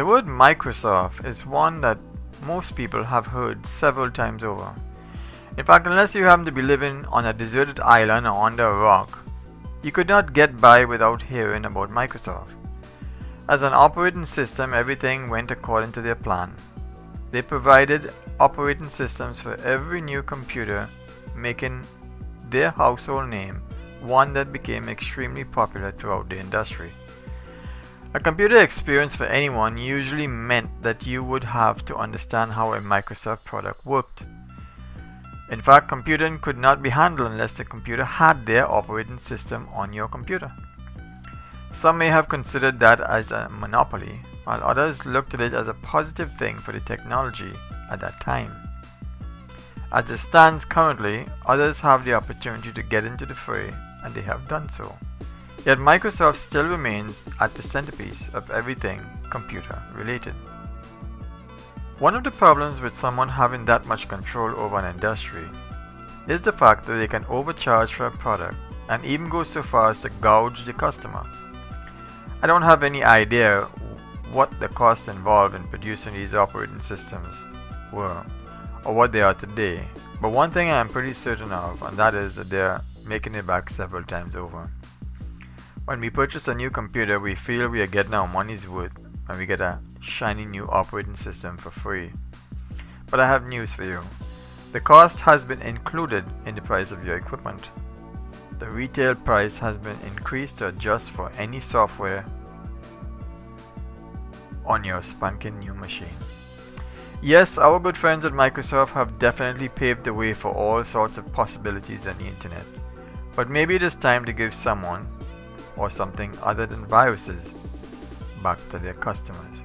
The word Microsoft is one that most people have heard several times over. In fact, unless you happen to be living on a deserted island or under a rock, you could not get by without hearing about Microsoft. As an operating system, everything went according to their plan. They provided operating systems for every new computer, making their household name one that became extremely popular throughout the industry. A computer experience for anyone usually meant that you would have to understand how a Microsoft product worked. In fact, computing could not be handled unless the computer had their operating system on your computer. Some may have considered that as a monopoly, while others looked at it as a positive thing for the technology at that time. As it stands currently, others have the opportunity to get into the fray, and they have done so. Yet Microsoft still remains at the centerpiece of everything computer related. One of the problems with someone having that much control over an industry is the fact that they can overcharge for a product and even go so far as to gouge the customer. I don't have any idea what the costs involved in producing these operating systems were or what they are today, but one thing I am pretty certain of and that is that they're making it back several times over. When we purchase a new computer, we feel we are getting our money's worth and we get a shiny new operating system for free. But I have news for you. The cost has been included in the price of your equipment. The retail price has been increased to adjust for any software on your spanking new machine. Yes, our good friends at Microsoft have definitely paved the way for all sorts of possibilities on the internet. But maybe it is time to give someone or something other than viruses back to their customers.